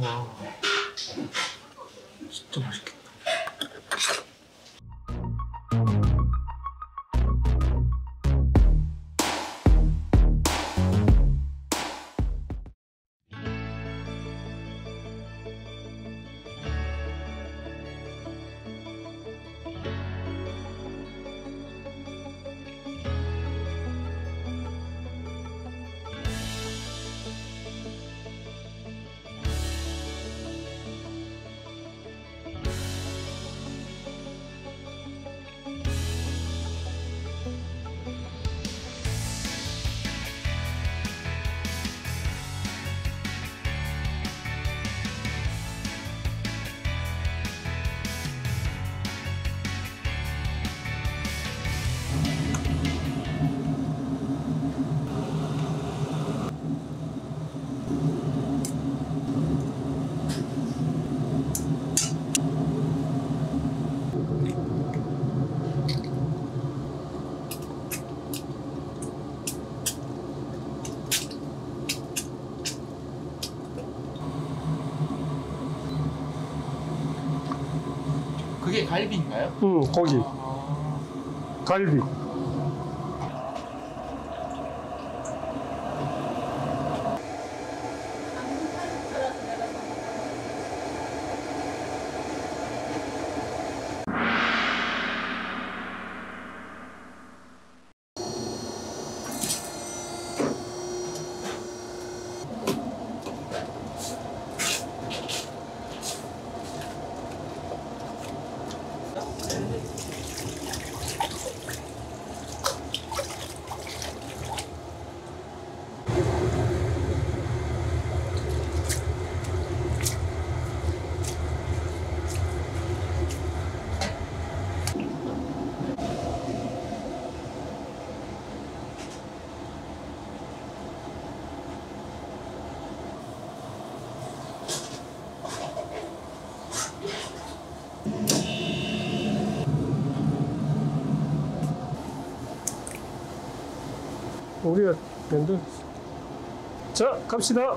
와 진짜 맛있겠다. 그게 갈비인가요? 응, 고기, 아, 갈비. 우리가 면도. 자, 갑시다.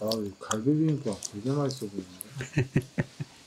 아, 이 갈비 비빔밥 되게 맛있어 보이는데.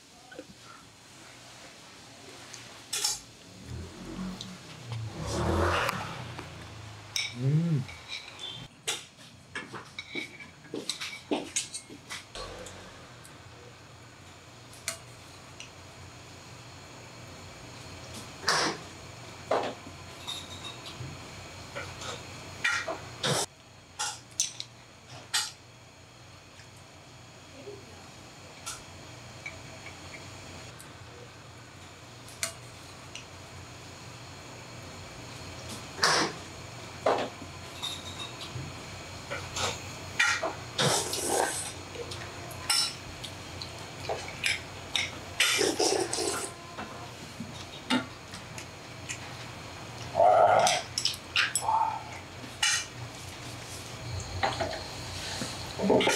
一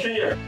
緒にやる。